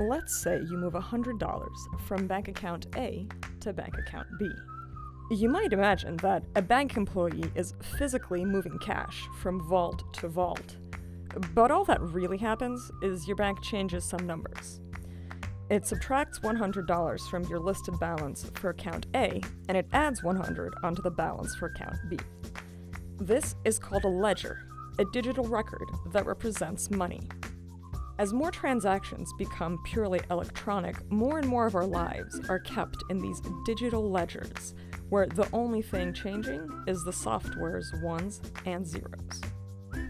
Let's say you move $100 from bank account A to bank account B. You might imagine that a bank employee is physically moving cash from vault to vault. But all that really happens is your bank changes some numbers. It subtracts $100 from your listed balance for account A and it adds 100 onto the balance for account B. This is called a ledger, a digital record that represents money. As more transactions become purely electronic, more and more of our lives are kept in these digital ledgers, where the only thing changing is the software's ones and zeros.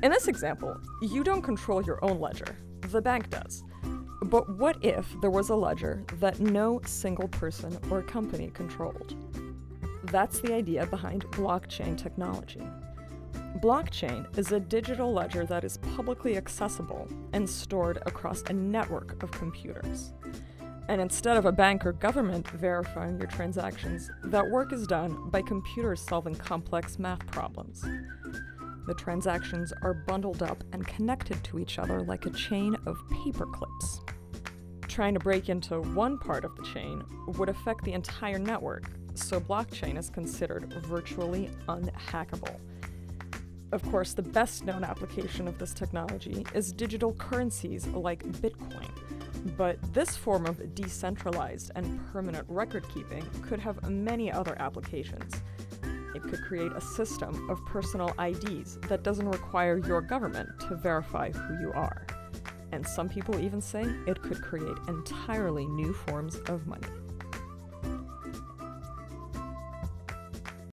In this example, you don't control your own ledger, the bank does. But what if there was a ledger that no single person or company controlled? That's the idea behind blockchain technology. Blockchain is a digital ledger that is publicly accessible and stored across a network of computers. And instead of a bank or government verifying your transactions, that work is done by computers solving complex math problems. The transactions are bundled up and connected to each other like a chain of paper clips. Trying to break into one part of the chain would affect the entire network, so blockchain is considered virtually unhackable. Of course, the best known application of this technology is digital currencies like Bitcoin. But this form of decentralized and permanent record keeping could have many other applications. It could create a system of personal IDs that doesn't require your government to verify who you are. And some people even say it could create entirely new forms of money.